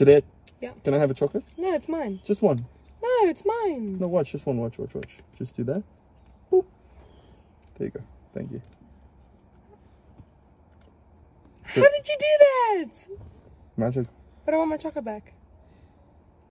Today, Yeah. can I have a chocolate? No, it's mine. Just one. No, it's mine. No, watch. Just one. Watch, watch, watch. Just do that. Boop. There you go. Thank you. How did you do that? Magic. But I want my chocolate back.